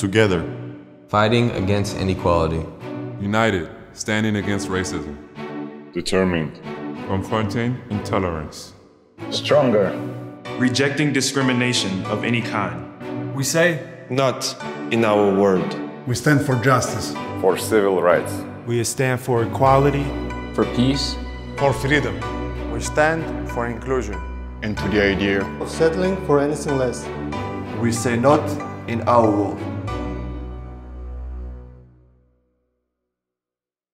together. Fighting against inequality. United, standing against racism. Determined. Confronting intolerance. Stronger. Rejecting discrimination of any kind. We say, Not in our world. We stand for justice. For civil rights. We stand for equality. For peace. For freedom. We stand for inclusion. And to the idea of settling for anything less. We say not in our world.